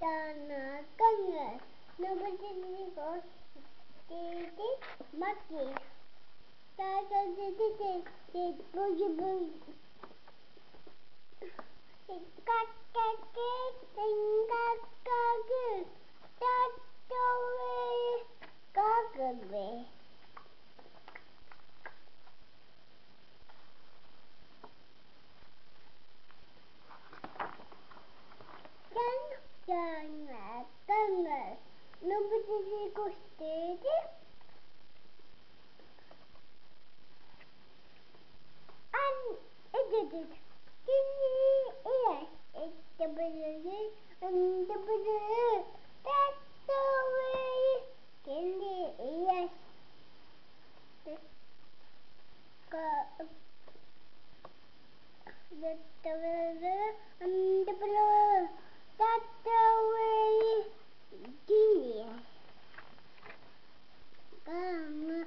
Dana Gunner. Nobody goes Didi Monkey. Dada Didi Didi Boogie Boogie. Kakaki Singakagu. Tatoi Gagabe. Dana Gunner. Nobody goes Didi. And it did it. Yes, it's the blue and the blue. That's the way. Candy, yes. The the the blue and the blue. That's the way. Genius. Gang,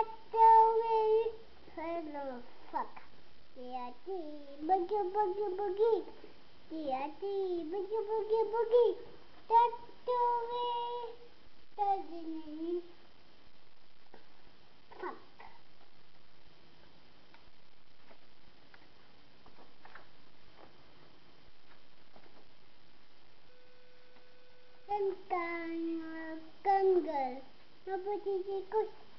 Caterpillar. Hello, fuck. D-I-D, boogie, boogie, boogie. D-I-D, boogie, boogie, boogie. That's the way. Doesn't Fuck. Dun, dun, uh. Nobody goes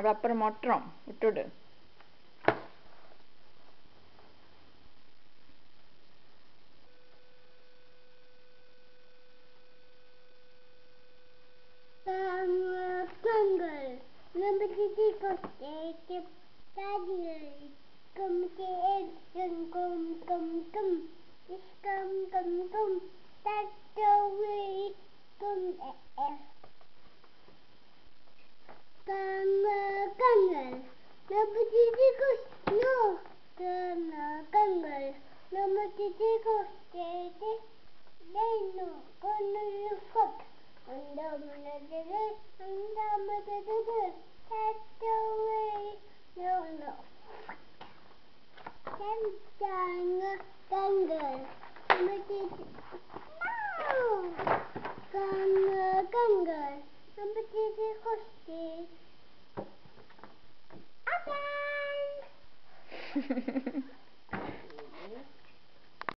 அது அப்புறம் மொட்டுறோம் விட்டுடு Ganga, Ganga. Nobody goes to Daddy. Come to it, come, come, come, come. Just come, come, come. That's the way. Come, eh, Goes to They know. Gonna fuck. And I'm gonna do it. And I'm gonna do it. That's the way. No, no. Then Ganga, Ganga. Nobody No! Ganga, Ganga. Nobody goes to Adan!